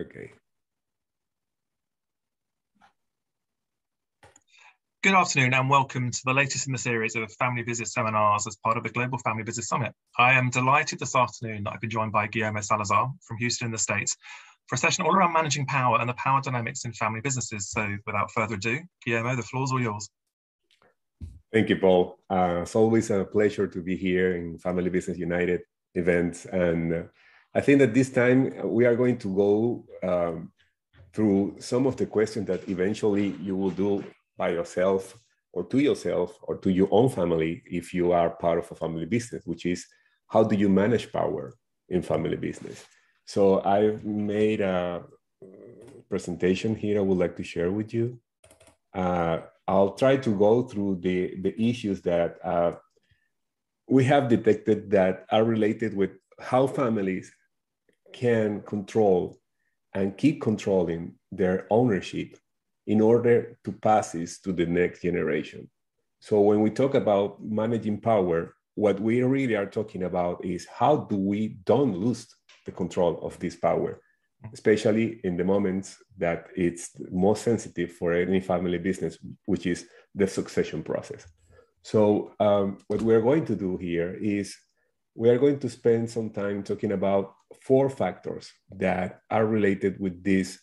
Okay. Good afternoon and welcome to the latest in the series of family business seminars as part of the Global Family Business Summit. I am delighted this afternoon that I've been joined by Guillermo Salazar from Houston in the States for a session all around managing power and the power dynamics in family businesses. So without further ado, Guillermo, the floor is all yours. Thank you, Paul. Uh, it's always a pleasure to be here in Family Business United events. And uh, I think that this time we are going to go um, through some of the questions that eventually you will do by yourself or to yourself or to your own family if you are part of a family business, which is how do you manage power in family business? So I've made a presentation here I would like to share with you. Uh, I'll try to go through the, the issues that uh, we have detected that are related with how families can control and keep controlling their ownership in order to pass this to the next generation. So when we talk about managing power, what we really are talking about is how do we don't lose the control of this power, especially in the moments that it's most sensitive for any family business, which is the succession process. So um, what we're going to do here is we are going to spend some time talking about four factors that are related with this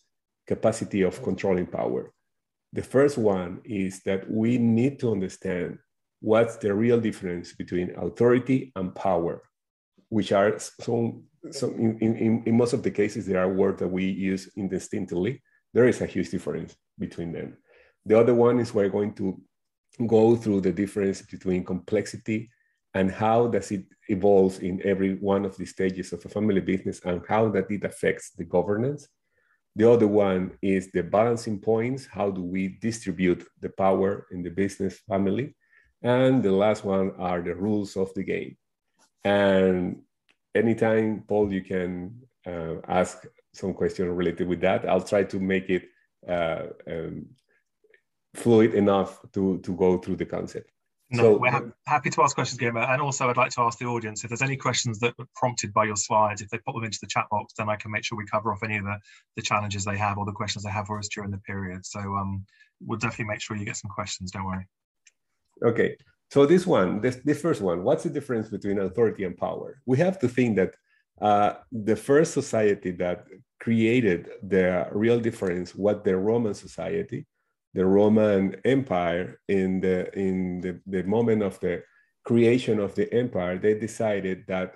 capacity of controlling power. The first one is that we need to understand what's the real difference between authority and power, which are some, some in, in, in most of the cases, there are words that we use indistinctly. There is a huge difference between them. The other one is we're going to go through the difference between complexity and how does it evolves in every one of the stages of a family business and how that it affects the governance the other one is the balancing points. How do we distribute the power in the business family? And the last one are the rules of the game. And anytime, Paul, you can uh, ask some question related with that. I'll try to make it uh, um, fluid enough to, to go through the concept. No, so, we're ha- happy to ask questions, Gamer. And also, I'd like to ask the audience if there's any questions that were prompted by your slides, if they put them into the chat box, then I can make sure we cover off any of the, the challenges they have or the questions they have for us during the period. So um, we'll definitely make sure you get some questions, don't worry. Okay. So this one, this, this first one, what's the difference between authority and power? We have to think that uh, the first society that created the real difference was the Roman society, the Roman Empire in the in the, the moment of the creation of the empire, they decided that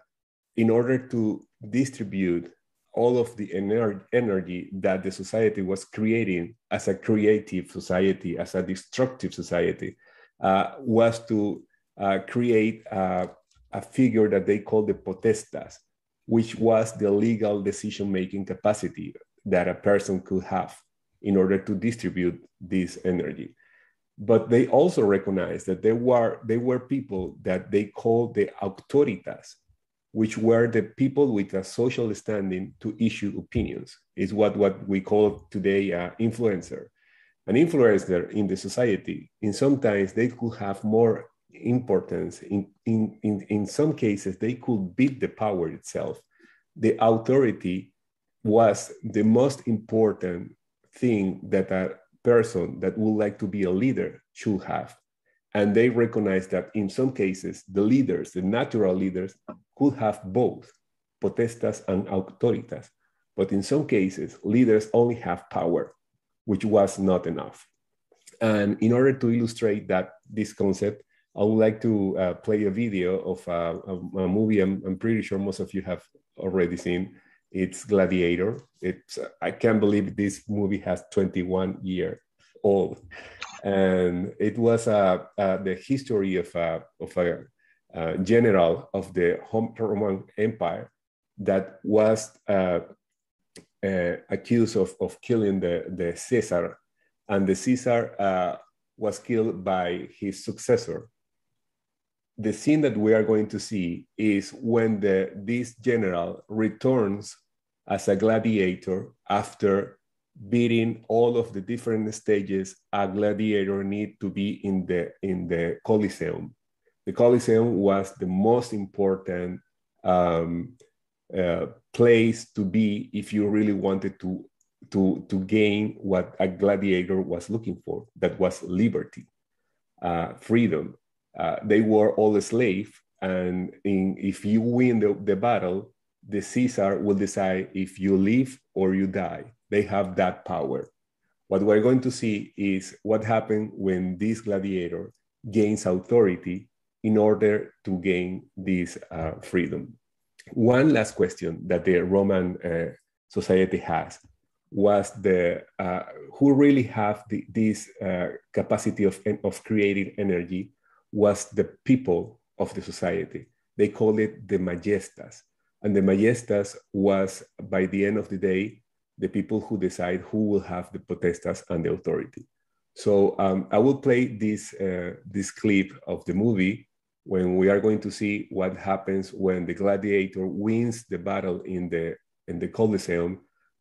in order to distribute all of the ener- energy that the society was creating as a creative society, as a destructive society, uh, was to uh, create a, a, figure that they called the potestas, which was the legal decision making capacity that a person could have in order to distribute this energy. But they also recognized that there were, they were people that they called the autoritas, which were the people with a social standing to issue opinions, is what, what we call today an influencer. An influencer in the society, in sometimes they could have more importance. In, in, in, in some cases, they could beat the power itself. The authority was the most important thing that a person that would like to be a leader should have. And they recognize that in some cases, the leaders, the natural leaders, could have both potestas and autoritas. But in some cases, leaders only have power, which was not enough. And in order to illustrate that this concept, I would like to uh, play a video of uh, a, a movie I'm, I'm pretty sure most of you have already seen it's Gladiator. It's I can't believe this movie has 21 year old, and it was uh, uh, the history of a of a uh, general of the Roman Empire that was uh, uh, accused of, of killing the, the Caesar, and the Caesar uh, was killed by his successor. The scene that we are going to see is when the, this general returns as a gladiator after beating all of the different stages a gladiator need to be in the in the Colosseum. The Colosseum was the most important um, uh, place to be if you really wanted to to to gain what a gladiator was looking for that was liberty uh, freedom uh, they were all a slave and in, if you win the, the battle the caesar will decide if you live or you die they have that power what we're going to see is what happened when this gladiator gains authority in order to gain this uh, freedom one last question that the Roman uh, society has was the uh, who really have the, this uh, capacity of, of creating energy was the people of the society. They call it the majestas. And the majestas was, by the end of the day, the people who decide who will have the potestas and the authority. So um, I will play this, uh, this clip of the movie when we are going to see what happens when the gladiator wins the battle in the in the Colosseum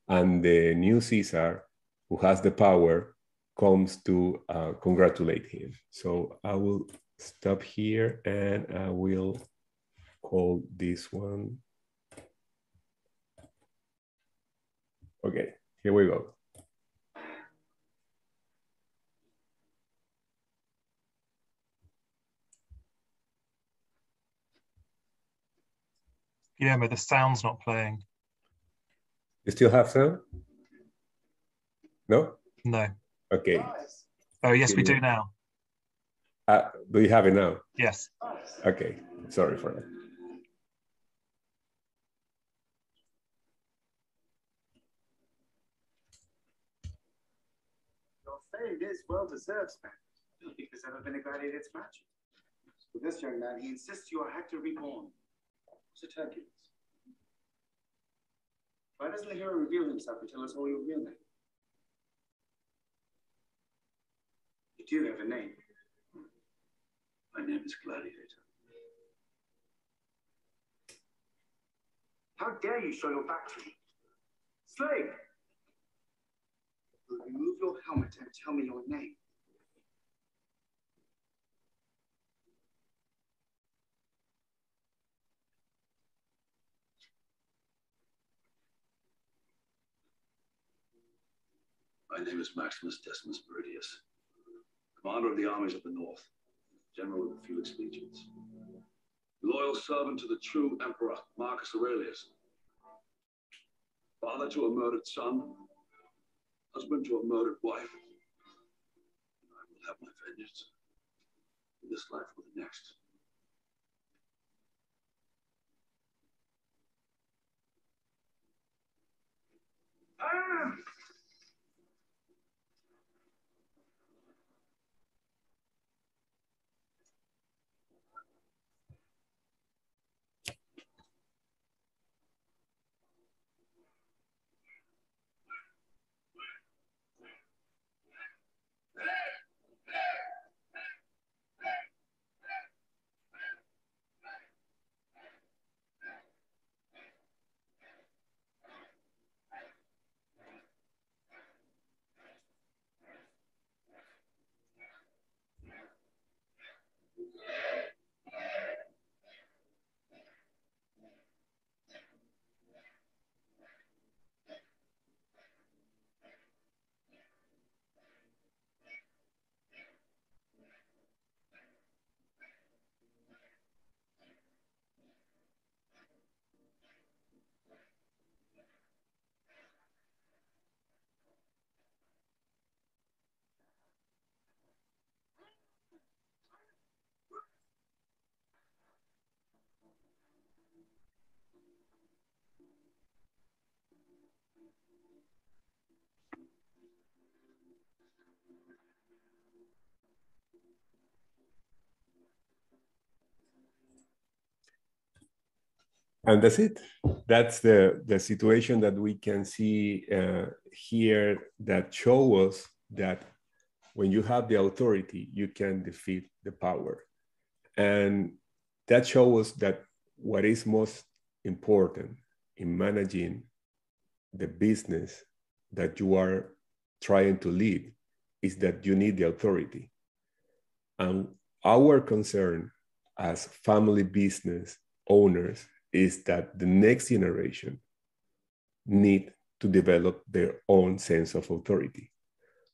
and the new Caesar, who has the power, comes to uh, congratulate him. So I will stop here and I will call this one. Okay, here we go. Guillermo, the sound's not playing. You still have sound? No? No. Okay. Oh, yes, we do now. Uh, do you have it now? Yes. Okay. Sorry for that. Is well deserved, man. I don't think ever been a gladiator's match. With this young man, he insists you are Hector reborn. What's a Hercules? Why doesn't the hero reveal himself and tell us all your real name? You do have a name. My name is Gladiator. How dare you show your back to me? Slave! Remove your helmet and tell me your name. My name is Maximus Decimus Meridius, commander of the armies of the north, general of the Felix legions, loyal servant to the true emperor Marcus Aurelius, father to a murdered son, husband to a murdered wife. I will have my vengeance in this life or the next. Ah! And that's it. That's the the situation that we can see uh, here that show us that when you have the authority you can defeat the power. And that shows us that what is most important in managing the business that you are trying to lead is that you need the authority and our concern as family business owners is that the next generation need to develop their own sense of authority.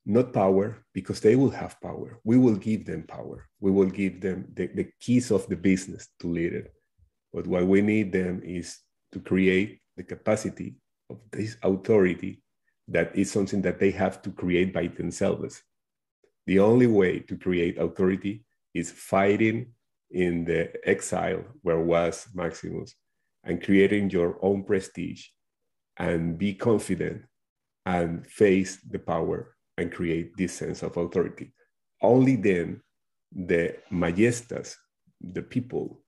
Not power, because they will have power. We will give them power. We will give them the, the keys of the business to lead it. But what we need them is to create the capacity of this authority that is something that they have to create by themselves. The only way to create authority is fighting in the exile where was Maximus and creating your own prestige and be confident and face the power and create this sense of authority. Only then the majestas, the people,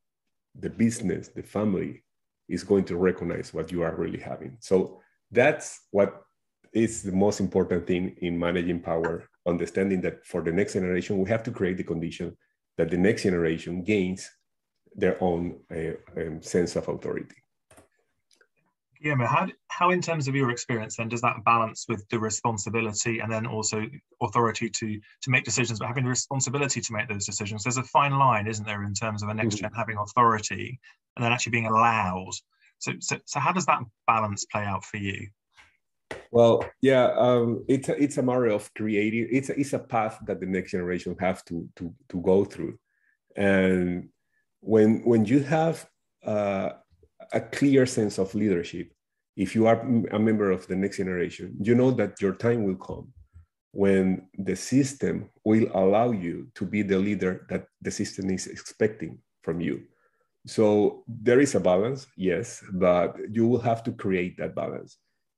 the business, the family is going to recognize what you are really having. So that's what is the most important thing in managing power, understanding that for the next generation, we have to create the condition that the next generation gains their own uh, um, sense of authority. Guillermo, how, how in terms of your experience then does that balance with the responsibility and then also authority to to make decisions, but having the responsibility to make those decisions? There's a fine line, isn't there, in terms of a next gen mm-hmm. having authority and then actually being allowed. So, so, so how does that balance play out for you? Well, yeah, um, it's a, it's a matter of creating. It's a, it's a path that the next generation have to to to go through, and when when you have uh, a clear sense of leadership, if you are a member of the next generation, you know that your time will come when the system will allow you to be the leader that the system is expecting from you. So there is a balance, yes, but you will have to create that balance.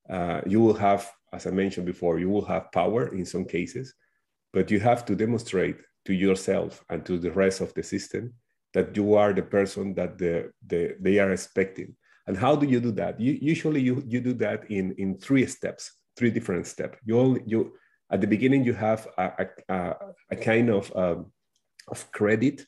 Uh, you will have, as I mentioned before, you will have power in some cases, but you have to demonstrate to yourself and to the rest of the system that you are the person that the, the, they are expecting. And how do you do that? You, usually you, you do that in, in three steps, three different steps. You, you At the beginning, you have a, a, a kind of, um, of credit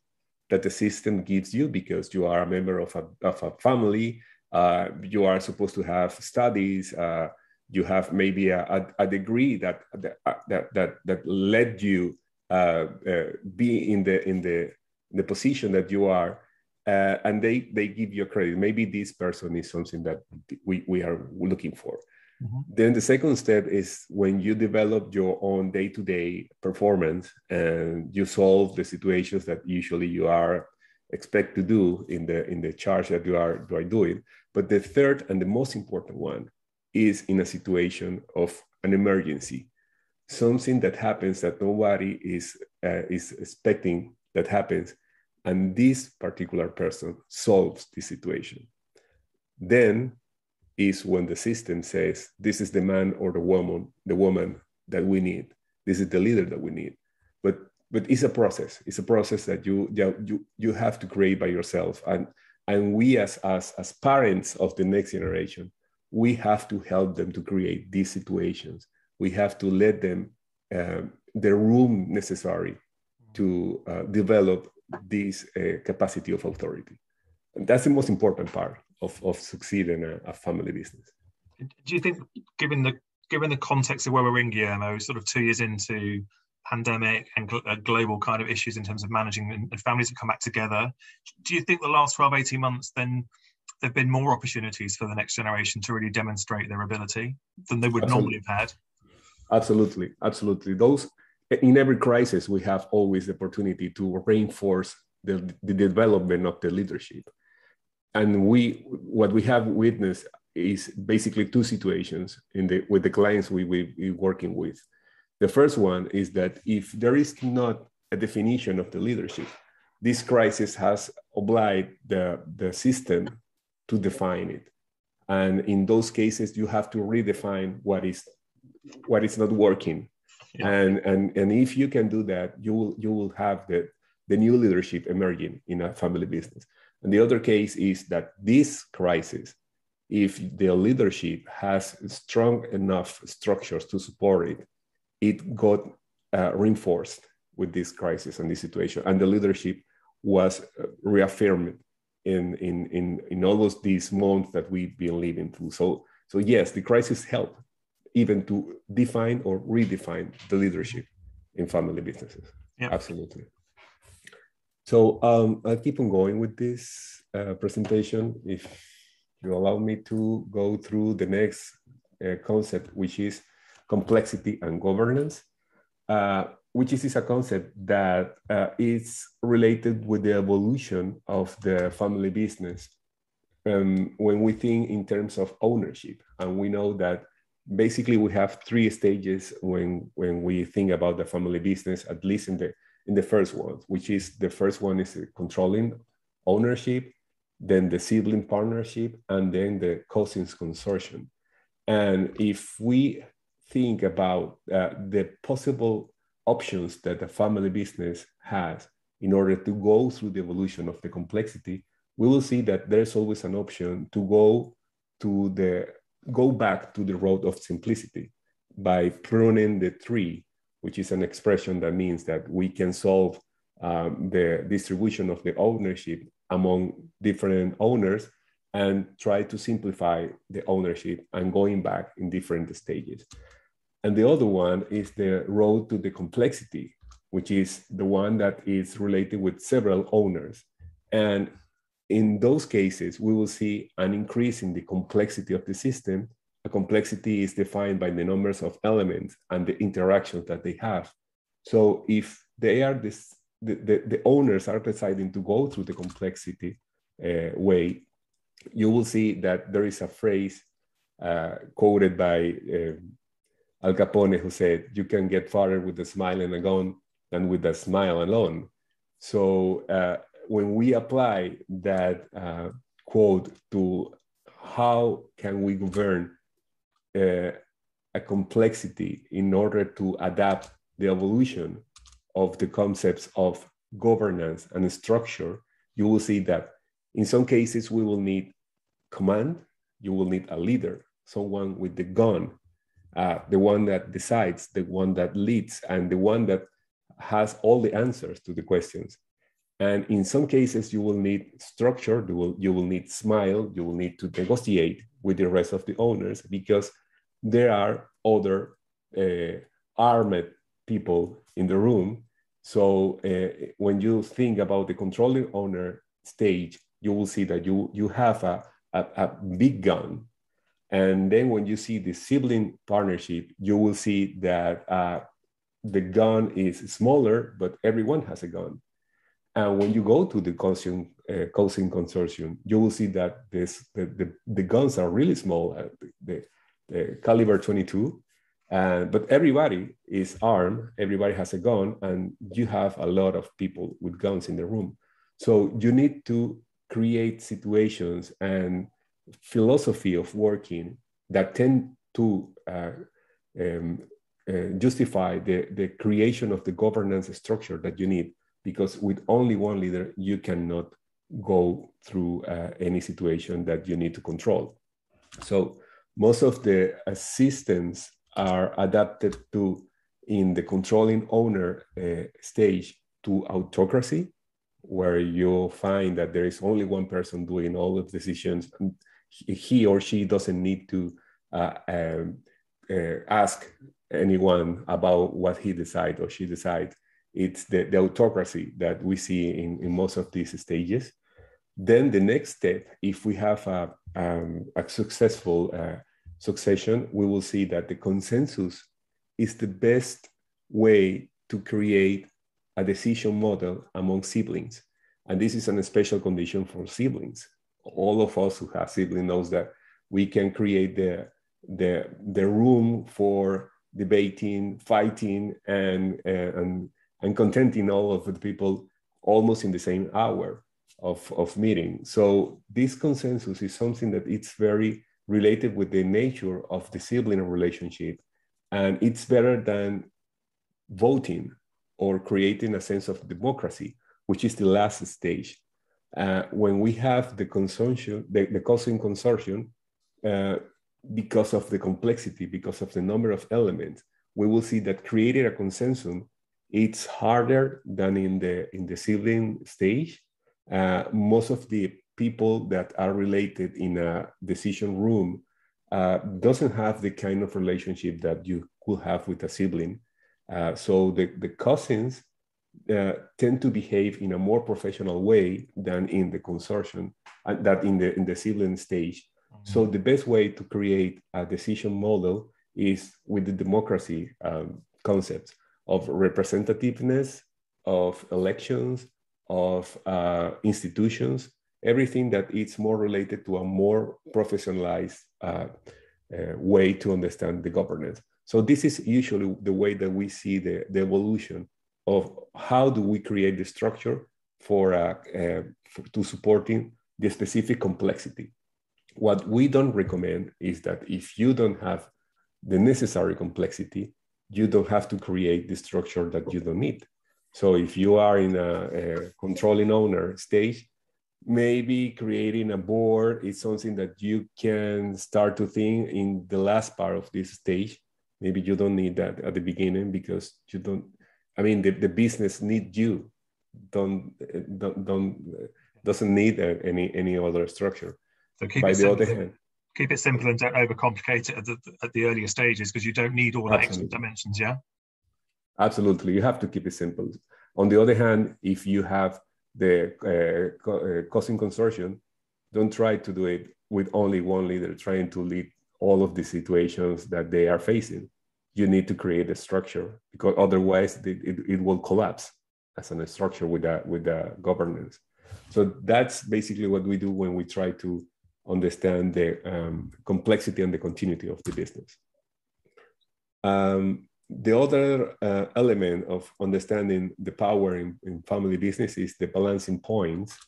that the system gives you because you are a member of a, of a family, uh, you are supposed to have studies, uh, you have maybe a, a, degree that, that, that, that led you uh, uh, be in the, in the the position that you are uh, and they they give you a credit. Maybe this person is something that we, we are looking for. Mm-hmm. then the second step is when you develop your own day-to-day performance and you solve the situations that usually you are expect to do in the in the charge that you are, you are doing. But the third and the most important one is in a situation of an emergency something that happens that nobody is uh, is expecting that happens and this particular person solves the situation. Then is when the system says, this is the man or the woman, the woman that we need. This is the leader that we need. But but it's a process. It's a process that you you you have to create by yourself. And and we as as as parents of the next generation, we have to help them to create these situations. We have to let them uh, the room necessary to uh, develop this uh, capacity of authority. And that's the most important part of, of succeeding a, a, family business. Do you think, given the given the context of where we're in, Guillermo, sort of two years into pandemic and gl- uh, global kind of issues in terms of managing and, and families have come back together, do you think the last 12, 18 months then there have been more opportunities for the next generation to really demonstrate their ability than they would absolutely. normally have had? Absolutely, absolutely. Those in every crisis, we have always the opportunity to reinforce the, the development of the leadership. And we, what we have witnessed is basically two situations in the, with the clients we, we, we working with. The first one is that if there is not a definition of the leadership, this crisis has obliged the, the system to define it. And in those cases, you have to redefine what is what is not working and and and if you can do that you will you will have the the new leadership emerging in a family business. And the other case is that this crisis if the leadership has strong enough structures to support it it got uh, reinforced with this crisis and this situation. And the leadership was uh, reaffirmed in in in in almost these months that we've been living through. So so yes the crisis helped even to define or redefine the leadership in family businesses. Yeah. Absolutely. So um, I'll keep on going with this uh, presentation. If you allow me to go through the next uh, concept, which is complexity and governance, uh, which is, is a concept that uh, is related with the evolution of the family business. Um, when we think in terms of ownership, and we know that basically we have three stages when when we think about the family business, at least in the in the first one, which is the first one is controlling ownership, then the sibling partnership, and then the cousins consortium. And if we think about uh, the possible options that a family business has in order to go through the evolution of the complexity, we will see that there's always an option to go to the go back to the road of simplicity by pruning the tree, which is an expression that means that we can solve um, the distribution of the ownership among different owners and try to simplify the ownership and going back in different stages. And the other one is the road to the complexity, which is the one that is related with several owners. And in those cases, we will see an increase in the complexity of the system. A complexity is defined by the numbers of elements and the interactions that they have. So if they are this, the, the, the owners are deciding to go through the complexity uh, way, you will see that there is a phrase uh, quoted by uh, Al Capone who said, You can get farther with a smile and a gun than with a smile alone. So uh, when we apply that uh, quote to how can we govern uh, a complexity in order to adapt the evolution of the concepts of governance and structure, you will see that in some cases we will need command, you will need a leader, someone with the gun, uh, the one that decides, the one that leads, and the one that has all the answers to the questions. And in some cases, you will need structure, you will, you will need smile, you will need to negotiate with the rest of the owners because there are other uh, armed people in the room. So uh, when you think about the controlling owner stage, you will see that you, you have a, a, a big gun. And then when you see the sibling partnership, you will see that uh, the gun is smaller, but everyone has a gun. And when you go to the cousin, uh, consortium, you will see that this, the, the, the guns are really small, uh, the, the, caliber 22, uh, but everybody is armed, everybody has a gun, and you have a lot of people with guns in the room. So you need to create situations and philosophy of working that tend to uh, um, uh, justify the, the creation of the governance structure that you need because with only one leader, you cannot go through uh, any situation that you need to control. So most of the systems are adapted to in the controlling owner uh, stage to autocracy, where you'll find that there is only one person doing all the decisions. He or she doesn't need to uh, um, uh, ask anyone about what he decides or she decides it's the, the autocracy that we see in, in most of these stages. Then the next step, if we have a, um, a successful uh, succession, we will see that the consensus is the best way to create a decision model among siblings. And this is an special condition for siblings. All of us who have siblings knows that we can create the, the, the room for debating, fighting, and, uh, and and contenting all of the people almost in the same hour of, of meeting. So this consensus is something that it's very related with the nature of the sibling relationship. And it's better than voting or creating a sense of democracy, which is the last stage. Uh, when we have the consortium, the, the consortium, uh, because of the complexity, because of the number of elements, we will see that creating a consensus it's harder than in the in the sibling stage. Uh, most of the people that are related in a decision room uh, doesn't have the kind of relationship that you could have with a sibling. Uh, so the, the cousins uh, tend to behave in a more professional way than in the consortium, and uh, that in the in the sibling stage. So the best way to create a decision model is with the democracy um, concept of representativeness, of elections, of uh, institutions, everything that is more related to a more professionalized uh, uh, way to understand the governance. So this is usually the way that we see the, the evolution of how do we create the structure for, uh, uh, for to supporting the specific complexity. What we don't recommend is that if you don't have the necessary complexity, you don't have to create the structure that you don't need. So if you are in a, a controlling owner stage, maybe creating a board is something that you can start to think in the last part of this stage. Maybe you don't need that at the beginning because you don't. I mean, the, the business needs you. Don't don't don't doesn't need any any other structure. So keep By it the simple. other hand, keep it simple and don't overcomplicate it at the, at the earlier stages because you don't need all the extra dimensions. Yeah. Absolutely, you have to keep it simple. On the other hand, if you have the uh, co- uh, consortium, don't try to do it with only one leader trying to lead all of the situations that they are facing. You need to create a structure because otherwise it, it, it will collapse as a structure with that with the governance. So that's basically what we do when we try to understand the um, complexity and the continuity of the business. Um, the other uh, element of understanding the power in, in, family business is the balancing points.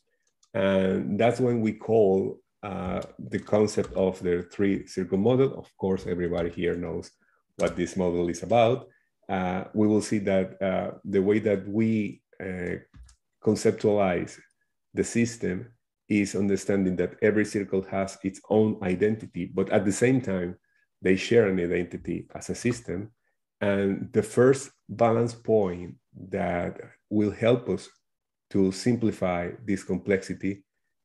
And that's when we call uh, the concept of the three circle model. Of course, everybody here knows what this model is about. Uh, we will see that uh, the way that we uh, conceptualize the system is understanding that every circle has its own identity, but at the same time, they share an identity as a system and the first balance point that will help us to simplify this complexity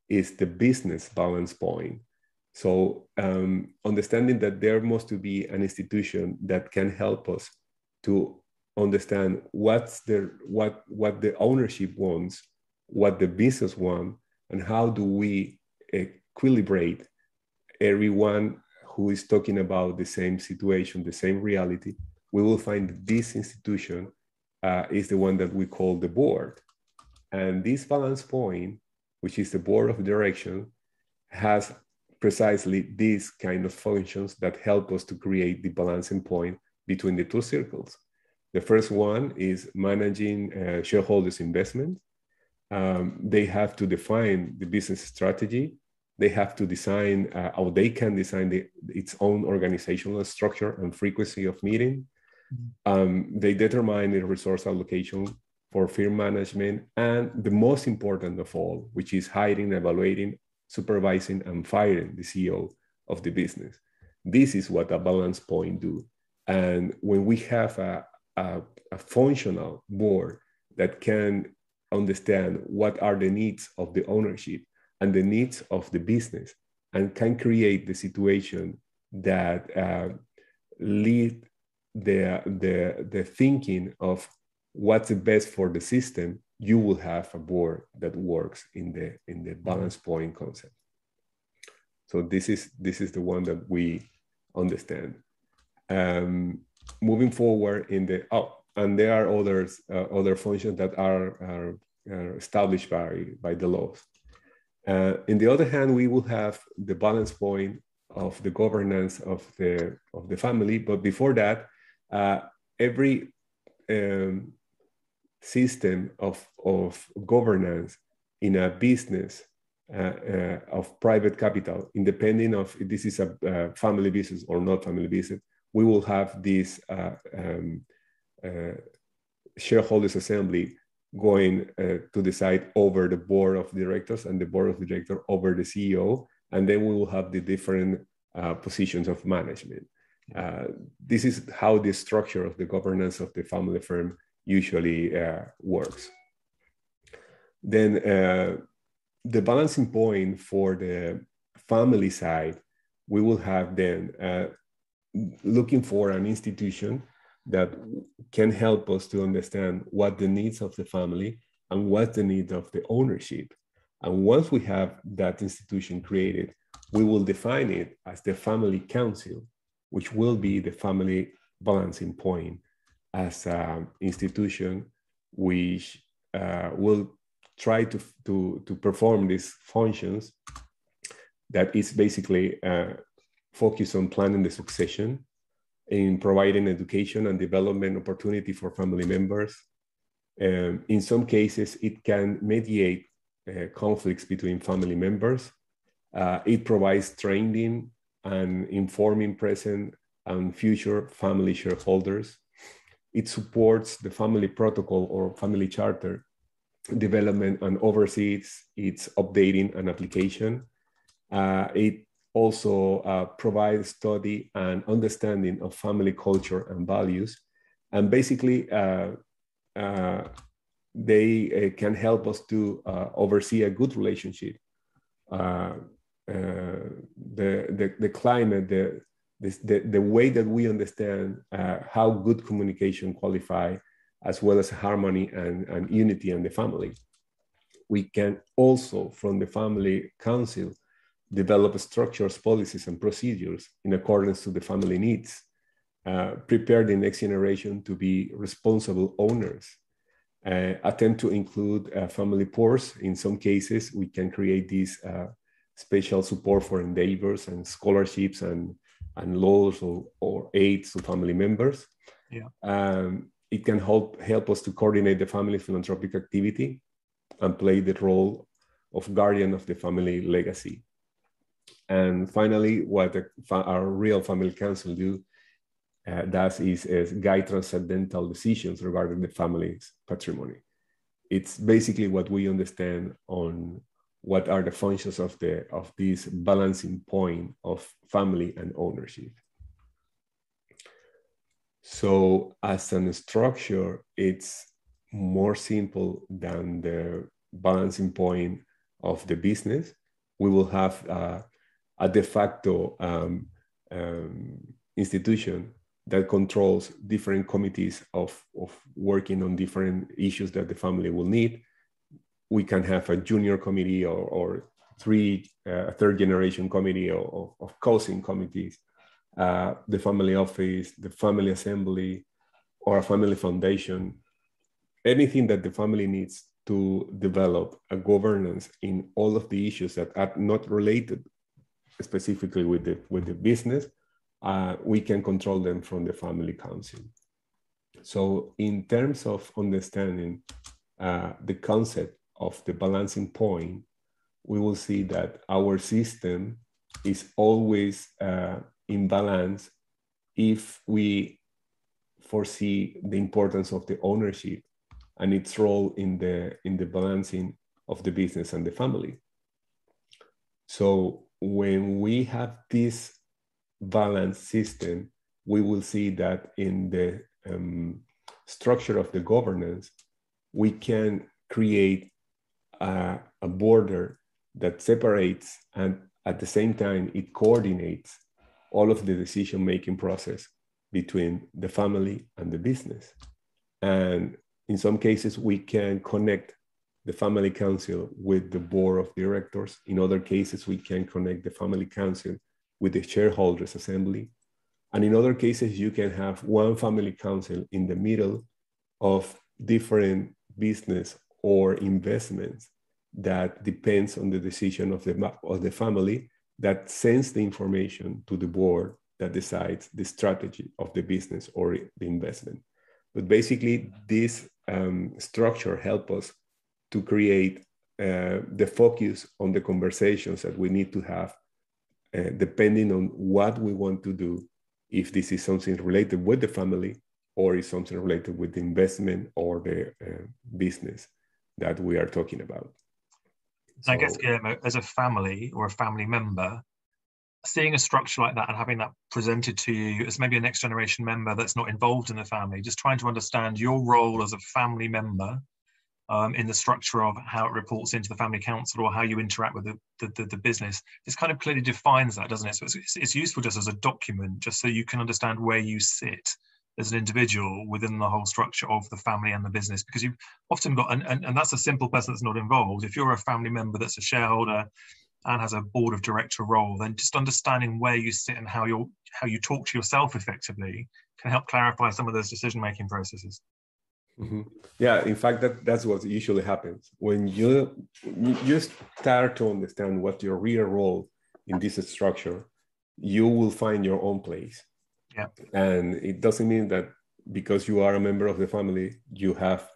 is the business balance point. So um, understanding that there must be an institution that can help us to understand what's the what what the ownership wants, what the business want, and how do we equilibrate everyone who is talking about the same situation, the same reality, we will find this institution uh, is the one that we call the board. And this balance point, which is the board of direction, has precisely these kind of functions that help us to create the balancing point between the two circles. The first one is managing uh, shareholders' investment. Um, they have to define the business strategy. They have to design uh, how they can design the, its own organizational structure and frequency of meeting. Um, they determine the resource allocation for firm management, and the most important of all, which is hiring, evaluating, supervising, and firing the CEO of the business. This is what a balance point do. And when we have a, a, a functional board that can understand what are the needs of the ownership and the needs of the business and can create the situation that uh, lead the, the, the thinking of what's the best for the system, you will have a board that works in the, in the balance point concept. So this is, this is the one that we understand. Um, moving forward in the, oh, and there are others, uh, other functions that are, are, are, established by, by the laws. Uh, in the other hand, we will have the balance point of the governance of the, of the family. But before that, uh, every um, system of, of governance in a business uh, uh, of private capital, independent of if this is a family business or not family business, we will have this uh, um, shareholders assembly going uh, to decide over the board of directors and the board of directors over the CEO, and then we will have the different positions of management. Uh, this is how the structure of the governance of the family firm usually uh, works. Then uh, the balancing point for the family side, we will have then uh, looking for an institution that can help us to understand what the needs of the family and what the need of the ownership. And once we have that institution created, we will define it as the family council, which will be the family balancing point as an institution which uh, will try to, to, to perform these functions that is basically uh, focused on planning the succession, in providing education and development opportunity for family members. Um, in some cases, it can mediate uh, conflicts between family members. Uh, it provides training and informing present and future family shareholders. It supports the family protocol or family charter development and oversees its updating and application. Uh, it also uh, provides study and understanding of family culture and values. And basically, uh, uh they uh, can help us to uh, oversee a good relationship. the, the, the climate, the, the, the way that we understand how good communication qualify as well as harmony and, and unity in the family. We can also, from the family council, develop structures, policies, and procedures in accordance to the family needs, uh, prepare the next generation to be responsible owners, uh, attempt to include uh, family pores. In some cases, we can create these uh, special support for endeavors and scholarships and, and laws or, or aids to family members. Yeah. Um, it can help, help us to coordinate the family philanthropic activity and play the role of guardian of the family legacy. And finally, what the, our real family council do uh, does is, is guide transcendental decisions regarding the family's patrimony. It's basically what we understand on what are the functions of the of this balancing point of family and ownership. So as a structure, it's more simple than the balancing point of the business. We will have uh, a de facto um, um, institution that controls different committees of, of working on different issues that the family will need. We can have a junior committee or, or three, uh, third generation committee or, of cousin committees uh, the family office, the family assembly, or a family foundation, anything that the family needs to develop a governance in all of the issues that are not related specifically with the, with the business, uh, we can control them from the family council. So in terms of understanding uh, the concept of the balancing point, we will see that our system is always uh, in balance if we foresee the importance of the ownership and its role in the in the balancing of the business and the family so when we have this balanced system we will see that in the um, structure of the governance we can create a, a border that separates and at the same time it coordinates all of the decision making process between the family and the business. And in some cases, we can connect the family council with the board of directors. In other cases, we can connect the family council with the shareholders assembly. And in other cases, you can have one family council in the middle of different business or investments that depends on the decision of the, of the family that sends the information to the board that decides the strategy of the business or the investment. But basically, this um, structure help us to create uh, the focus on the conversations that we need to have, uh, depending on what we want to do. If this is something related with the family, or is something related with the investment or the uh, business that we are talking about. So, I guess Guillermo, as a family or a family member, seeing a structure like that and having that presented to you as maybe a next generation member that's not involved in the family, just trying to understand your role as a family member um, in the structure of how it reports into the family council or how you interact with the, the, the, business, this kind of clearly defines that, doesn't it? So it's, it's useful just as a document, just so you can understand where you sit as an individual within the whole structure of the family and the business because you've often got and, and, and that's a simple person that's not involved if you're a family member that's a shareholder and has a board of director role, then just understanding where you sit and how you how you talk to yourself effectively can help clarify some of those decision making processes. Mm-hmm. Yeah, in fact, that, that's what usually happens when you you start to understand what your real role in this structure. You will find your own place. Yeah, and it doesn't mean that because you are a member of the family, you have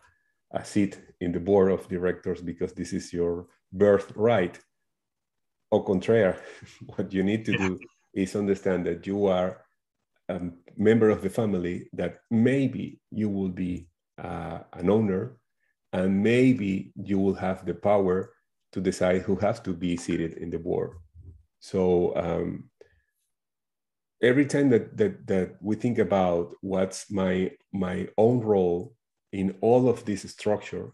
a seat in the board of directors because this is your birthright. Au contraire, what you need to yeah. do is understand that you are a member of the family, that maybe you will be uh, an owner, and maybe you will have the power to decide who has to be seated in the board. So um, every time that, that that we think about what's my my own role in all of this structure,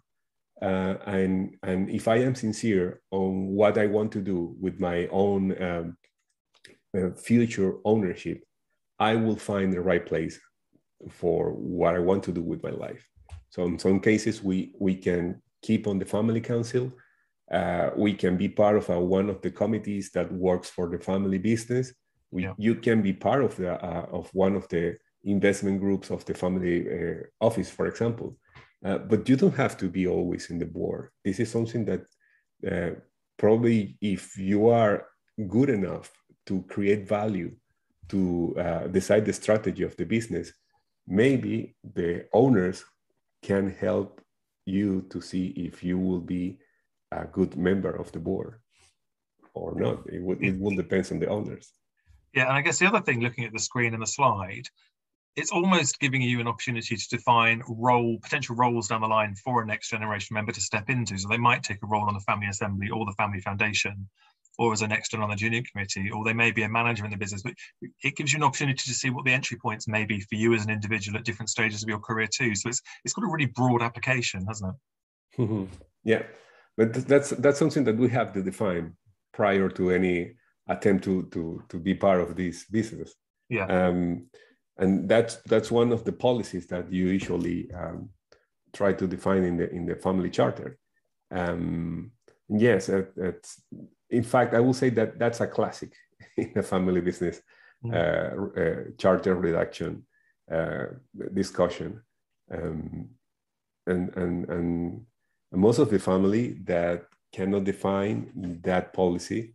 uh, and and if I am sincere on what I want to do with my own um, uh, future ownership, I will find the right place for what I want to do with my life. So in some cases, we we can keep on the family council. Uh, we can be part of a, one of the committees that works for the family business. We, yeah. You can be part of the uh, of one of the investment groups of the family uh, office, for example. Uh, but you don't have to be always in the board. This is something that uh, probably, if you are good enough to create value, to uh, decide the strategy of the business, maybe the owners can help you to see if you will be a good member of the board or not. It, it will depend on the owners. Yeah, and I guess the other thing, looking at the screen and the slide, it's almost giving you an opportunity to define role potential roles down the line for a next generation member to step into. So they might take a role on the family assembly or the family foundation, or as an external on the junior committee, or they may be a manager in the business. But it gives you an opportunity to see what the entry points may be for you as an individual at different stages of your career too. So it's it's got a really broad application, hasn't it? Mm-hmm. Yeah, but that's that's something that we have to define prior to any attempt to to to be part of this business. Yeah. Um, and that's that's one of the policies that you usually um, try to define in the in the family charter. Um, yes, it, it's in fact I will say that that's a classic in the family business mm. uh, uh, charter reduction uh, discussion, um, and and and most of the family that cannot define that policy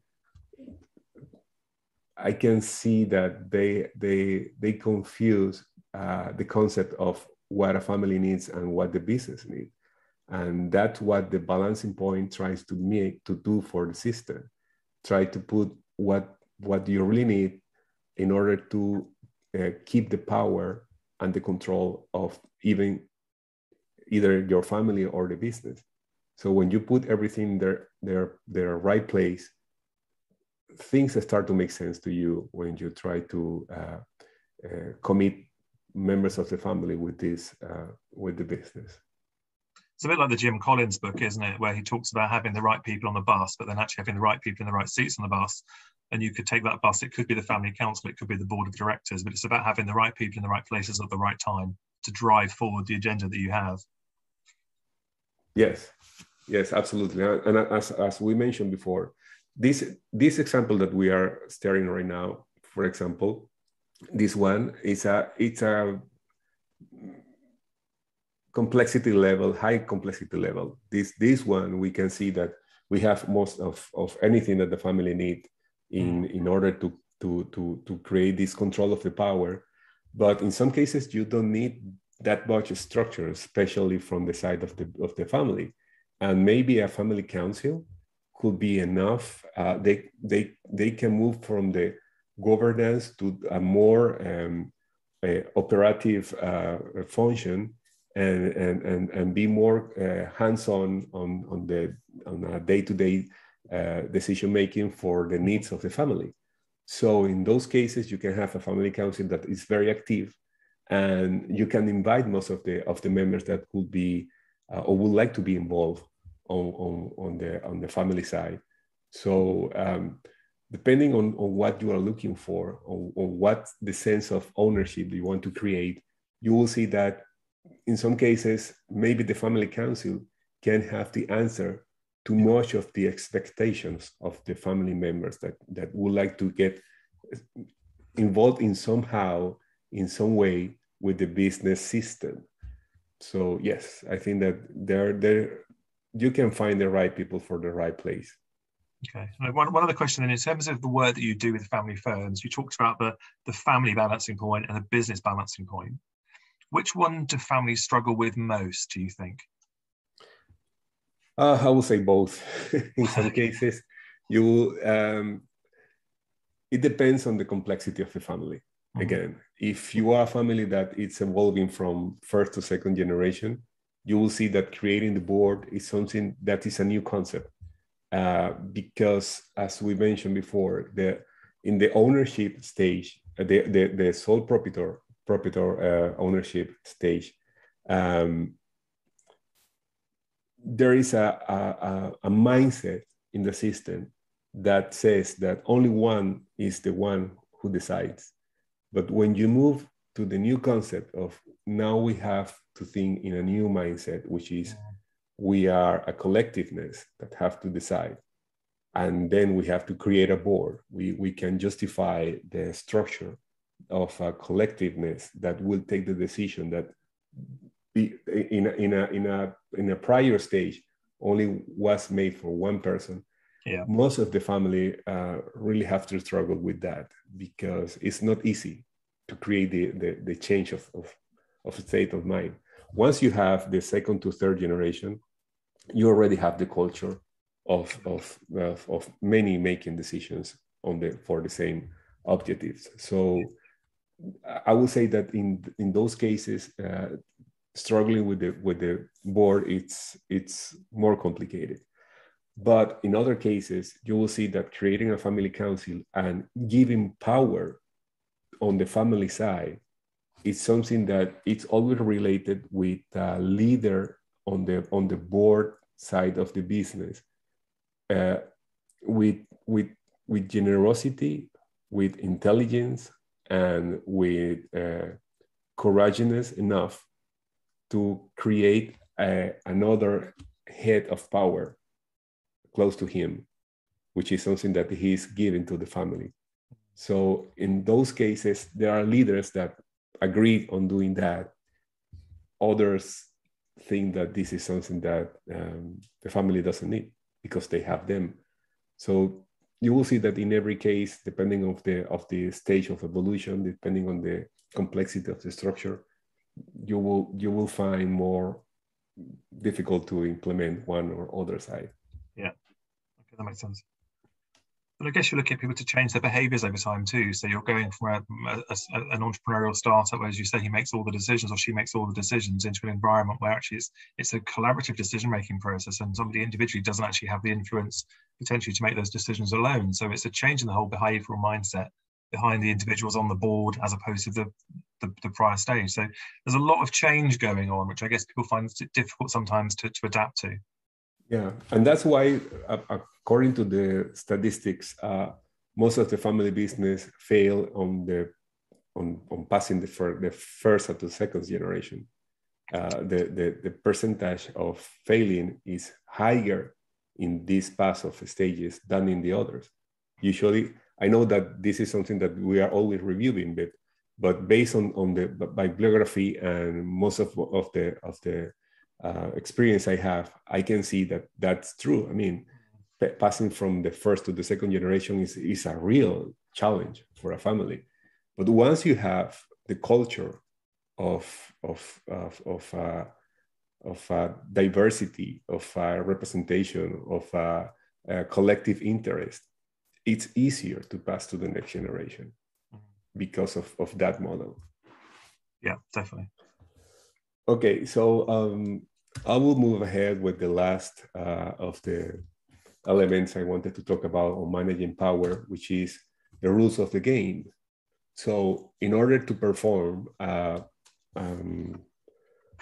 I can see that they they they confuse uh, the concept of what a family needs and what the business needs, and that's what the balancing point tries to make to do for the system. Try to put what what you really need in order to uh, keep the power and the control of even either your family or the business. So when you put everything in their their their right place things start to make sense to you when you try to uh, uh, commit members of the family with this uh, with the business it's a bit like the jim collins book isn't it? Where he talks about having the right people on the bus but then actually having the right people in the right seats on the bus. And you could take that bus. It could be the family council. It could be the board of directors. But it's about having the right people in the right places at the right time to drive forward the agenda that you have. Yes. Yes absolutely. And as, as we mentioned before this this example that we are staring right now, for example, this one is a it's a complexity level, high complexity level. This this one we can see that we have most of, of anything that the family need in in order to to to to create this control of the power. But in some cases you don't need that much structure, especially from the side of the of the family. And maybe a family council could be enough. Uh, they, they, they can move from the governance to a more um, a operative uh, function and, and, and, and be more uh, hands-on on, on, the, on a day-to-day uh, decision making for the needs of the family. So in those cases, you can have a family council that is very active and you can invite most of the, of the members that could be uh, or would like to be involved on, on, on, the, on the family side. So um, depending on, on what you are looking for, or, or what the sense of ownership you want to create, you will see that in some cases, maybe the family council can have the answer to much of the expectations of the family members that, that would like to get involved in somehow, in some way, with the business system. So yes, I think that there, there, you can find the right people for the right place. Okay. One, one other question then, in terms of the work that you do with family firms, you talked about the, the family balancing point and the business balancing point. Which one do families struggle with most, do you think? Uh, I would say both. in some cases, you um, it depends on the complexity of the family. Mm-hmm. Again, if you are a family that it's evolving from first to second generation, you will see that creating the board is something that is a new concept. Uh, because as we mentioned before, the in the ownership stage, the, the, the sole proprietor, proprietor uh, ownership stage, um, there is a, a, a, mindset in the system that says that only one is the one who decides. But when you move to the new concept of now we have to think in a new mindset, which is we are a collectiveness that have to decide. And then we have to create a board. We, we can justify the structure of a collectiveness that will take the decision that be in a, in a in a in a prior stage only was made for one person. Yeah. most of the family uh, really have to struggle with that because it's not easy to create the the, the change of, of of state of mind. Once you have the second to third generation you already have the culture of of of, of many making decisions on the for the same objectives. So I would say that in in those cases, uh, struggling with the with the board, it's it's more complicated. But in other cases, you will see that creating a family council and giving power on the family side is something that it's always related with a leader on the on the board side of the business, uh, with with with generosity, with intelligence, and with uh, courageousness enough to create a, another head of power close to him, which is something that he's giving to the family. So in those cases, there are leaders that agree on doing that. Others think that this is something that um, the family doesn't need because they have them. So you will see that in every case, depending of the of the stage of evolution, depending on the complexity of the structure, you will you will find more difficult to implement one or other side. Yeah, okay, that makes sense. But I guess you're looking at people to change their behaviors over time too. So you're going from a, a, an entrepreneurial startup where, as you say, he makes all the decisions or she makes all the decisions into an environment where actually it's, it's a collaborative decision making process and somebody individually doesn't actually have the influence potentially to make those decisions alone. So it's a change in the whole behavioral mindset behind the individuals on the board as opposed to the, the, the, prior stage. So there's a lot of change going on, which I guess people find difficult sometimes to, to adapt to. Yeah, and that's why, uh, according to the statistics, uh, most of the family business fail on the on, on passing the, fir- the first or the second generation. Uh, the, the, the percentage of failing is higher in this pass of stages than in the others. Usually, I know that this is something that we are always reviewing, but but based on, on the bibliography and most of, of the of the uh, experience I have, I can see that that's true. I mean, passing from the first to the second generation is, is a real challenge for a family. But once you have the culture of of of of, uh, of uh, diversity, of uh, representation, of uh, uh, collective interest, it's easier to pass to the next generation because of, of that model. Yeah, definitely. Okay, so um, I will move ahead with the last uh, of the elements I wanted to talk about on managing power, which is the rules of the game. So, in order to perform uh, um,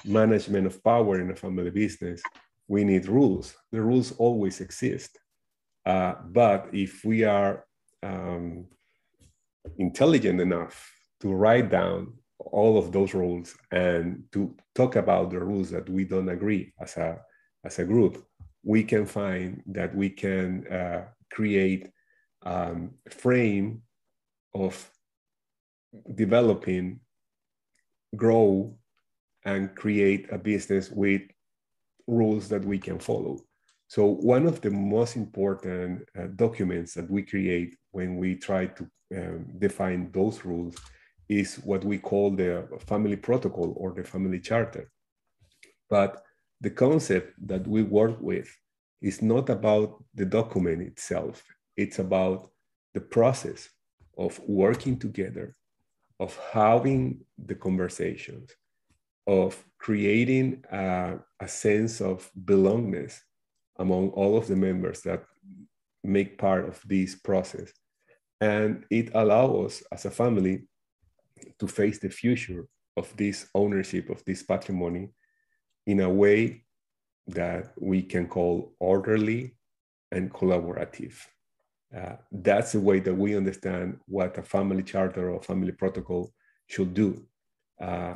management of power in a family business, we need rules. The rules always exist. Uh, but if we are um, intelligent enough to write down all of those rules and to talk about the rules that we don't agree as a as a group we can find that we can uh, create um, frame of developing, grow, and create a business with rules that we can follow. So one of the most important uh, documents that we create when we try to um, define those rules is what we call the family protocol or the family charter. But the concept that we work with is not about the document itself, it's about the process of working together, of having the conversations, of creating a, a sense of belongingness among all of the members that make part of this process. And it allows us as a family to face the future of this ownership of this patrimony in a way that we can call orderly and collaborative. Uh, that's the way that we understand what a family charter or family protocol should do. Uh,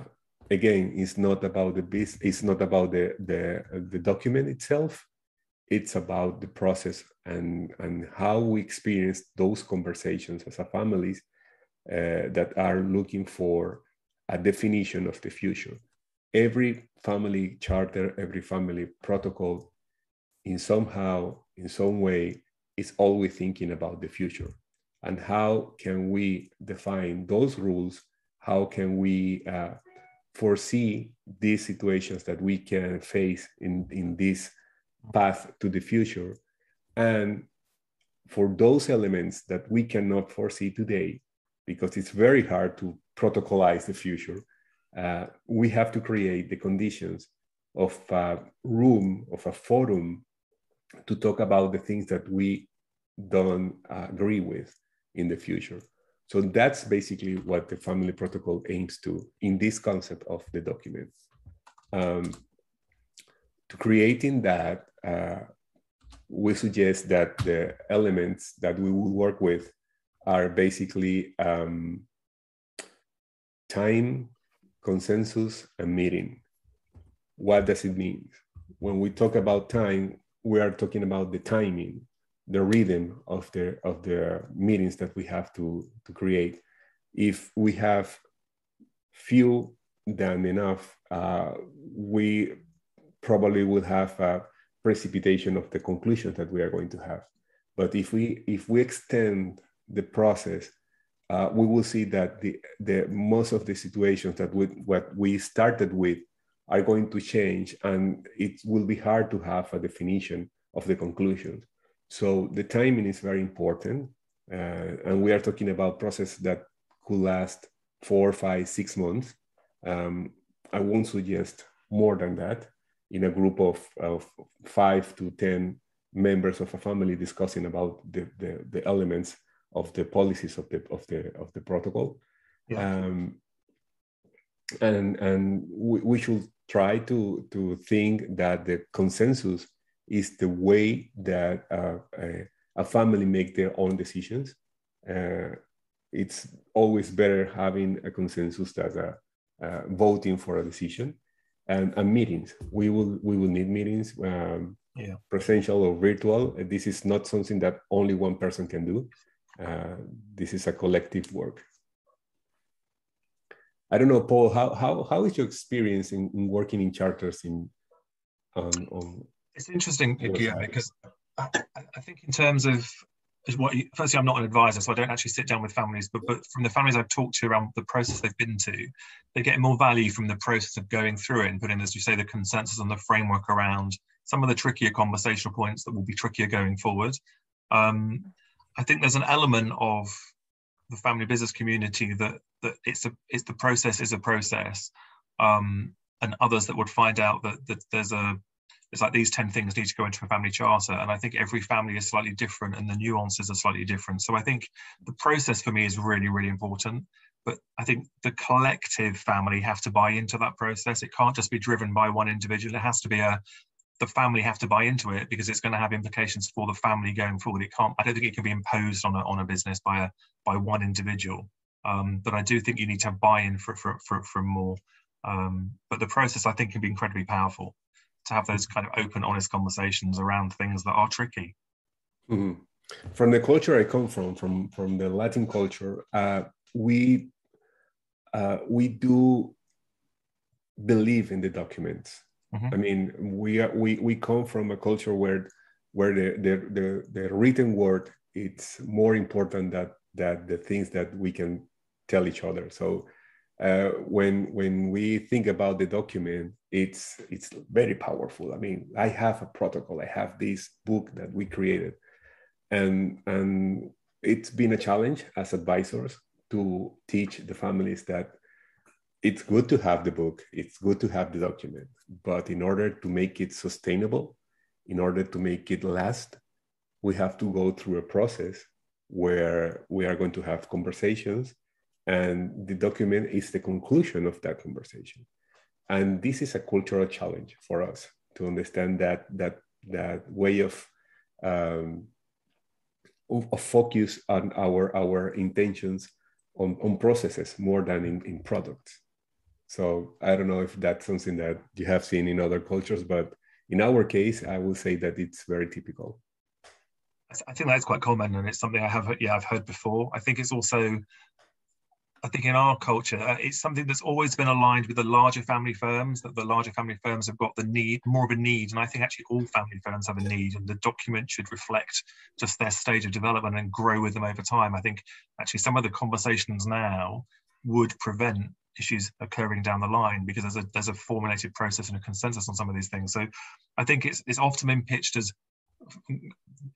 again, it's not about the it's not about the, the, the document itself. It's about the process and, and how we experience those conversations as a families uh, that are looking for a definition of the future. Every family charter, every family protocol, in somehow, in some way, is always thinking about the future. And how can we define those rules? How can we uh, foresee these situations that we can face in, in this path to the future? And for those elements that we cannot foresee today because it's very hard to protocolize the future uh, we have to create the conditions of a room of a forum to talk about the things that we don't agree with in the future. So that's basically what the family protocol aims to in this concept of the document. Um, to creating that, uh, we suggest that the elements that we will work with are basically um, time, consensus, and meeting. What does it mean? When we talk about time, we are talking about the timing, the rhythm of the of the meetings that we have to to create. If we have few than enough, uh, we probably will have a precipitation of the conclusions that we are going to have. But if we if we extend the process, uh, we will see that the, the most of the situations that we, what we started with are going to change and it will be hard to have a definition of the conclusions. So the timing is very important. Uh, and we are talking about process that could last four, five, six months. Um, I won't suggest more than that in a group of, of five to 10 members of a family discussing about the, the, the elements of the policies of the, of the, of the protocol. Yeah. Um, and and we, we should try to to think that the consensus is the way that uh, a, a, family make their own decisions. Uh, it's always better having a consensus than uh, uh, voting for a decision. And, and, meetings, we will we will need meetings, um, yeah. presential or virtual. This is not something that only one person can do. Uh, this is a collective work. I don't know, Paul. How how how is your experience in, in working in charters in on, on it's interesting, yeah, because I, I, think in terms of what you, firstly, I'm not an advisor, so I don't actually sit down with families. But but from the families I've talked to around the process they've been to, they get more value from the process of going through it and putting, as you say, the consensus and the framework around some of the trickier conversational points that will be trickier going forward. Um, I think there's an element of the family business community that that it's a it's the process is a process, um, and others that would find out that that there's a it's like these 10 things need to go into a family charter. And i think every family is slightly different and the nuances are slightly different. So i think the process for me is really really important. But i think the collective family have to buy into that process. It can't just be driven by one individual. It has to be a the family have to buy into it because it's going to have implications for the family going forward it can't i don't think it can be imposed on a, on a business by a by one individual um, but i do think you need to have buy-in for for, for, for more um, but the process i think can be incredibly powerful to have those kind of open, honest conversations around things that are tricky. Mm-hmm. From the culture I come from, from from the Latin culture, uh, we uh, we do believe in the documents. Mm-hmm. I mean, we we we come from a culture where where the the the, the written word it's more important that that the things that we can tell each other. So uh, when when we think about the document, it's it's very powerful. I mean, I have a protocol. I have this book that we created, and and it's been a challenge as advisors to teach the families that it's good to have the book, it's good to have the document, but in order to make it sustainable, in order to make it last, we have to go through a process where we are going to have conversations and the document is the conclusion of that conversation. And this is a cultural challenge for us to understand that that that way of um, of, focus on our our intentions on, on processes more than in, in products so i don't know if that's something that you have seen in other cultures but in our case i would say that it's very typical I think that's quite common, and it's something I have yeah I've heard before. I think it's also I think in our culture, uh, it's something that's always been aligned with the larger family firms, that the larger family firms have got the need, more of a need. And I think actually all family firms have a need, and the document should reflect just their stage of development and grow with them over time. I think actually some of the conversations now would prevent issues occurring down the line because there's a there's a formulated process and a consensus on some of these things. So I think it's it's often been pitched as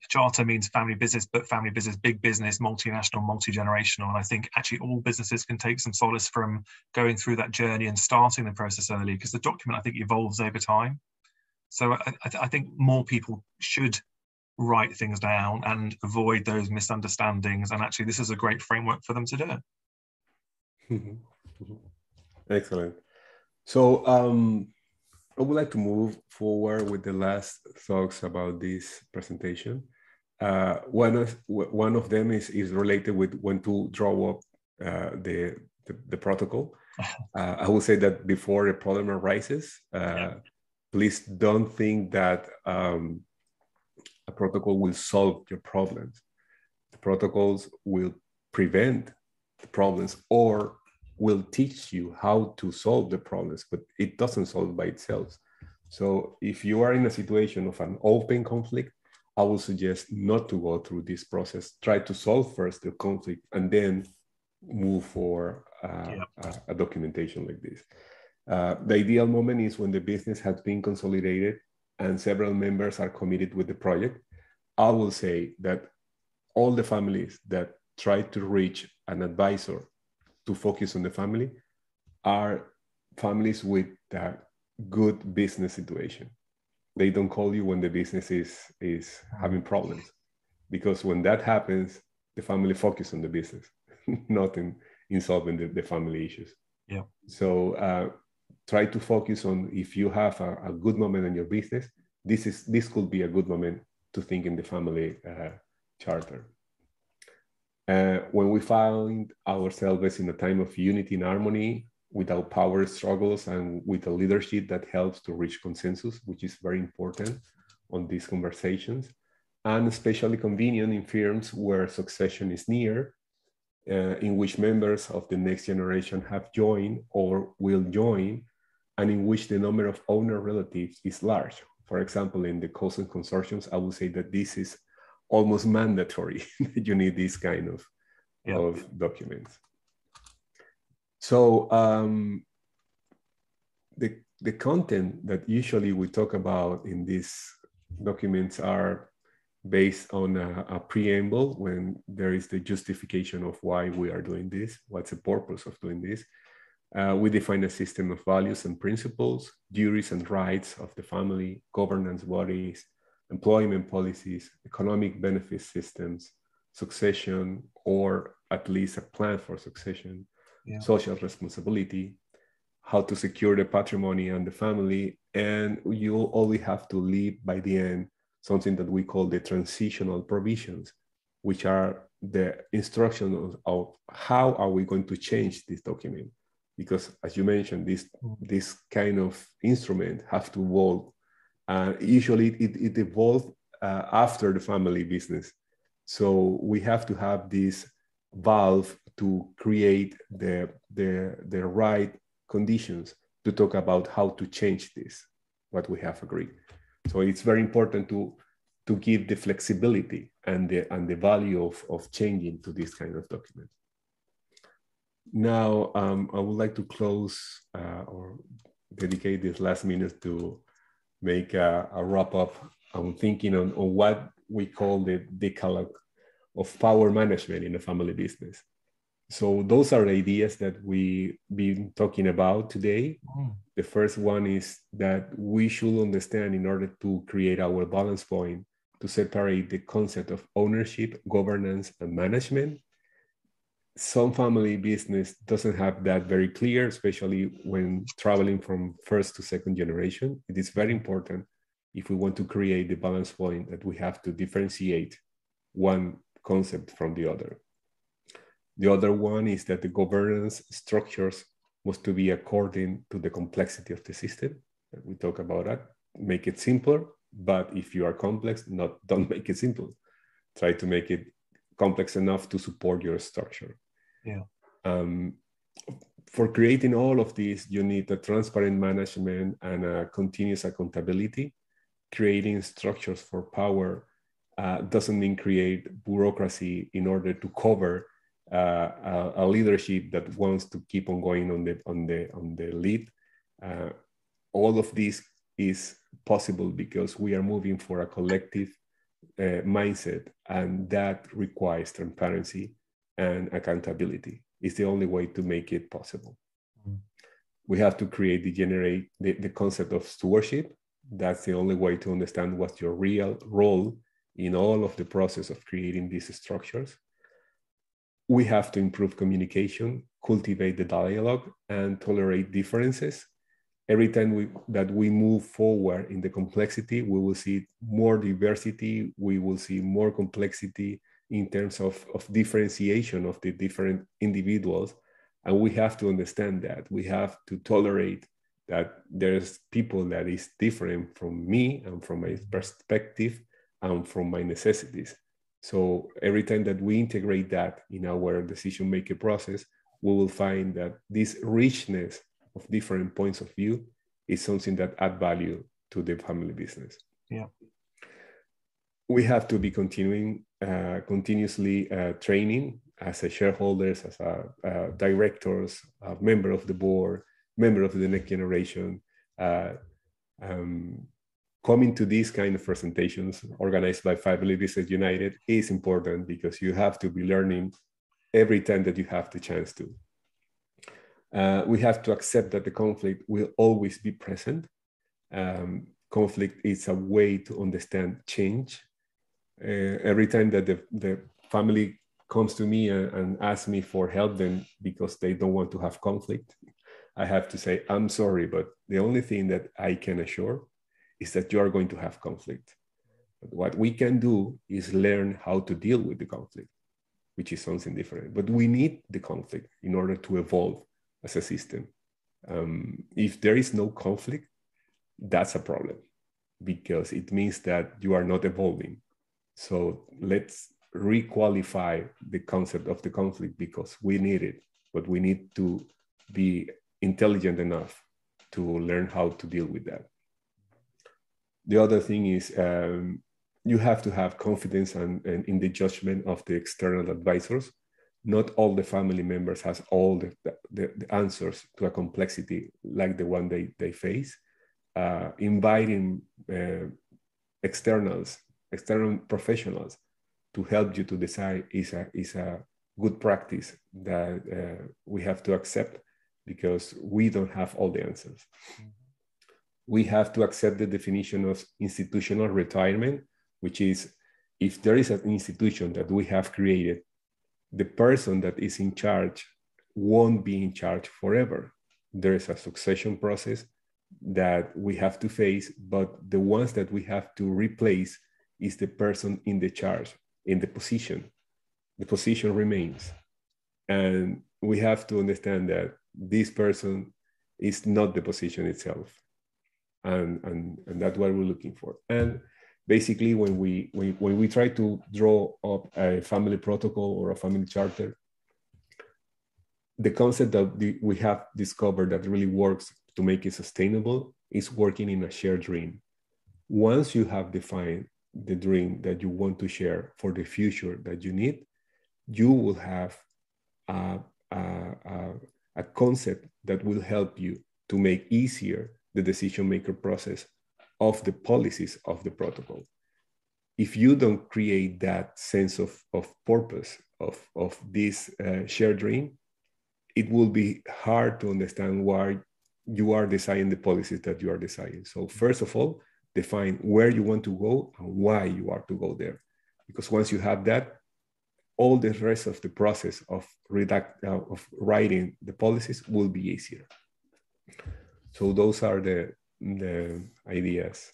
charter means family business, but family business, big business, multinational, multi generational. And I think actually all businesses can take some solace from going through that journey and starting the process early because the document I think evolves over time. So I, I think more people should write things down and avoid those misunderstandings. And actually, this is a great framework for them to do it. Mm-hmm. Mm-hmm. Excellent. So, um, I would like to move forward with the last thoughts about this presentation. Uh, one of one of them is is related with when to draw up uh, the, the, the protocol. Uh, I will say that before the problem arises, uh, yeah. please don't think that um, a protocol will solve your problems. The protocols will prevent the problems or will teach you how to solve the problems, but it doesn't solve by itself. So if you are in a situation of an open conflict, I would suggest not to go through this process. Try to solve first the conflict and then move for uh, yeah. a, a, documentation like this. Uh, the ideal moment is when the business has been consolidated and several members are committed with the project. I will say that all the families that try to reach an advisor to focus on the family are families with a good business situation. They don't call you when the business is is having problems, because when that happens, the family focus on the business, not in, in solving the, the family issues. Yeah. So uh, try to focus on if you have a, a, good moment in your business. This is this could be a good moment to think in the family uh, charter. Uh, when we find ourselves in a time of unity and harmony without power struggles and with a leadership that helps to reach consensus, which is very important on these conversations, and especially convenient in firms where succession is near, uh, in which members of the next generation have joined or will join, and in which the number of owner relatives is large. For example, in the cousin consortiums, I would say that this is almost mandatory that you need this kind of, yeah. of documents. So um, the, the content that usually we talk about in these documents are based on a, a, preamble when there is the justification of why we are doing this, what's the purpose of doing this. Uh, we define a system of values and principles, duties and rights of the family, governance bodies, employment policies, economic benefit systems, succession, or at least a plan for succession, yeah. social responsibility, how to secure the patrimony and the family. And you only have to leave by the end something that we call the transitional provisions, which are the instructions of how are we going to change this document. Because as you mentioned, this, mm. this kind of instrument have to evolve Uh, usually it, it evolved uh, after the family business. So we have to have this valve to create the, the, the right conditions to talk about how to change this, what we have agreed. So it's very important to, to give the flexibility and the, and the value of, of changing to this kind of document. Now, um, I would like to close uh, or dedicate this last minute to make a, a wrap up. I'm thinking on, on what we call the decalogue of power management in a family business. So those are the ideas that we've been talking about today. Mm. The first one is that we should understand in order to create our balance point to separate the concept of ownership, governance, and management some family business doesn't have that very clear, especially when traveling from first to second generation. It is very important if we want to create the balance point that we have to differentiate one concept from the other. The other one is that the governance structures must to be according to the complexity of the system. We talk about that. Make it simpler, but if you are complex, not don't make it simple. Try to make it complex enough to support your structure. Yeah. Um, for creating all of this, you need a transparent management and a continuous accountability. Creating structures for power uh, doesn't mean create bureaucracy in order to cover uh, a, a, leadership that wants to keep on going on the on the on the lead. Uh, all of this is possible because we are moving for a collective uh, mindset, and that requires transparency and accountability is the only way to make it possible. Mm-hmm. We have to create the generate the, the concept of stewardship. That's the only way to understand what's your real role in all of the process of creating these structures. We have to improve communication, cultivate the dialogue, and tolerate differences. Every time we, that we move forward in the complexity, we will see more diversity, we will see more complexity, in terms of, of differentiation of the different individuals. And we have to understand that. We have to tolerate that there's people that is different from me and from my perspective and from my necessities. So every time that we integrate that in our decision making process, we will find that this richness of different points of view is something that add value to the family business. Yeah we have to be continuing uh, continuously uh, training as a shareholders, as a, uh, directors, a member of the board, member of the next generation. Uh, um, coming to these kind of presentations organized by Family Business United is important because you have to be learning every time that you have the chance to. Uh, we have to accept that the conflict will always be present. Um, conflict is a way to understand change. Uh, every time that the, the family comes to me and, and asks me for help then because they don't want to have conflict i have to say i'm sorry but the only thing that i can assure is that you are going to have conflict. But what we can do is learn how to deal with the conflict which is something different. But we need the conflict in order to evolve as a system um, if there is no conflict that's a problem because it means that you are not evolving so let's requalify the concept of the conflict because we need it, but we need to be intelligent enough to learn how to deal with that. The other thing is um, you have to have confidence and, and, in the judgment of the external advisors. Not all the family members has all the, the, the answers to a complexity like the one they, they face. Uh, inviting uh, externals external professionals to help you to decide is a, is a good practice that uh, we have to accept because we don't have all the answers. Mm-hmm. We have to accept the definition of institutional retirement, which is if there is an institution that we have created, the person that is in charge won't be in charge forever. There is a succession process that we have to face, but the ones that we have to replace is the person in the charge, in the position. The position remains. And we have to understand that this person is not the position itself. and, and, and that's what we're looking for. And basically, when we, when, when we try to draw up a family protocol or a family charter, the concept that we have discovered that really works to make it sustainable is working in a shared dream. Once you have defined the dream that you want to share for the future that you need, you will have a, a, a, a concept that will help you to make easier the decision maker process of the policies of the protocol. If you don't create that sense of, of purpose of, of this uh, shared dream, it will be hard to understand why you are designing the policies that you are designing. So first of all, define where you want to go and why you are to go there. Because once you have that, all the rest of the process of redact uh, of writing the policies will be easier. So those are the the ideas.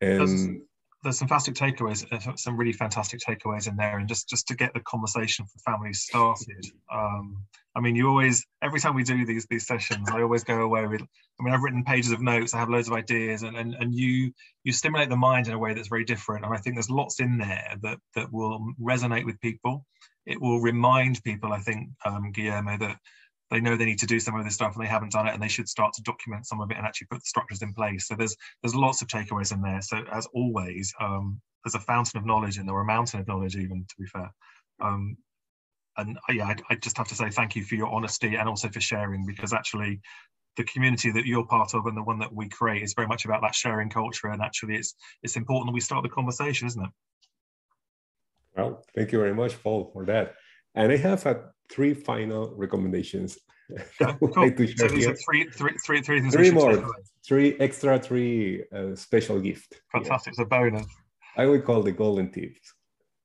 And there's some fantastic takeaways, uh, some really fantastic takeaways in there, and just just to get the conversation for families started. Um, I mean, you always every time we do these these sessions, I always go away with. I mean, I've written pages of notes, I have loads of ideas, and and and you you stimulate the mind in a way that's very different. And I think there's lots in there that that will resonate with people. It will remind people, I think, um, Guillermo, that they know they need to do some of this stuff and they haven't done it and they should start to document some of it and actually put the structures in place. So there's there's lots of takeaways in there. So as always um, there's a fountain of knowledge and there were a mountain of knowledge even to be fair. Um, and uh, yeah I, I just have to say thank you for your honesty and also for sharing because actually the community that you're part of and the one that we create is very much about that sharing culture and actually it's it's important that we start the conversation isn't it? Well thank you very much paul for that. And I have a three final recommendations. Yeah, cool. like so these are three, three, three, three things. Three more, three extra, three uh, special gift. Fantastic, yeah. it's a bonus. I would call the golden tips.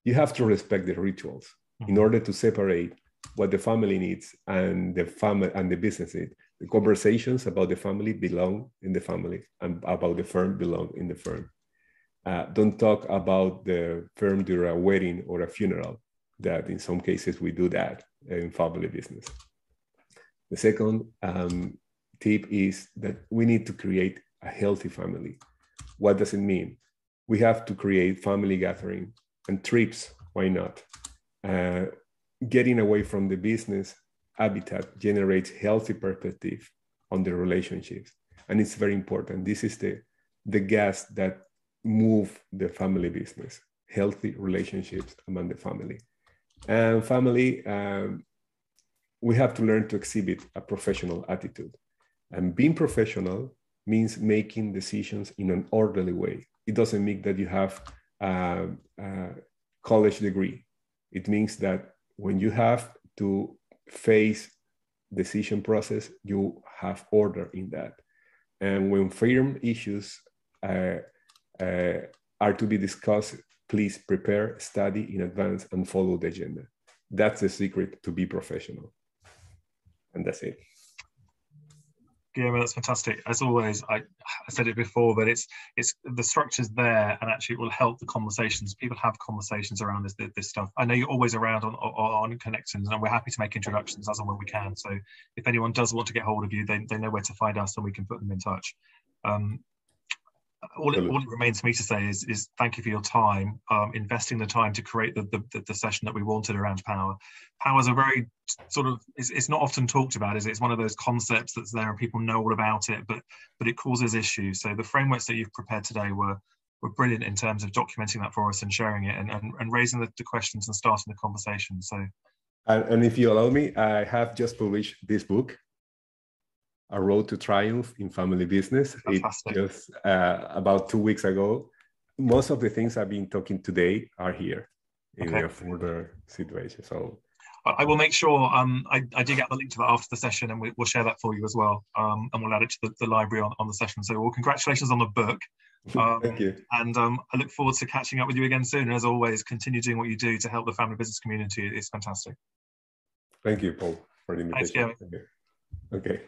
You have to respect the rituals mm-hmm. in order to separate what the family needs and the family and the business need. The conversations about the family belong in the family, and about the firm belong in the firm. Uh, don't talk about the firm during a wedding or a funeral that in some cases we do that in family business. The second um, tip is that we need to create a healthy family. What does it mean? We have to create family gathering and trips. Why not? Uh, getting away from the business habitat generates healthy perspective on the relationships, and it's very important. This is the the gas that move the family business. Healthy relationships among the family. And family, um, we have to learn to exhibit a professional attitude. And being professional means making decisions in an orderly way. It doesn't mean that you have a, a college degree. It means that when you have to face decision process, you have order in that. And when firm issues uh, uh, are to be discussed please prepare, study in advance, and follow the agenda. That's the secret to be professional. And that's it. Guillermo, that's fantastic. As always, I, I said it before, but it's it's the structure's there, and actually it will help the conversations. People have conversations around this this stuff. I know you're always around on on, on connections, and we're happy to make introductions as and when we can. So if anyone does want to get hold of you, they, they know where to find us, and we can put them in touch. Um, all it, all it, remains for me to say is, is thank you for your time, um, investing the time to create the, the, the, session that we wanted around power. Power is a very sort of, it's, it's not often talked about, is it? It's one of those concepts that's there and people know all about it, but but it causes issues. So the frameworks that you've prepared today were were brilliant in terms of documenting that for us and sharing it and, and, and raising the, the questions and starting the conversation. So and, and if you allow me, I have just published this book a road to triumph in family business. Fantastic. It just uh, about two weeks ago. Most of the things I've been talking today are here in okay. a further situation. So I will make sure um, I, I dig out the link to that after the session and we, will share that for you as well. Um, and we'll add it to the, the, library on, on the session. So, well, congratulations on the book. Um, Thank you. And um, I look forward to catching up with you again soon. And as always, continue doing what you do to help the family business community. It's fantastic. Thank you, Paul, for the invitation. Thanks, okay.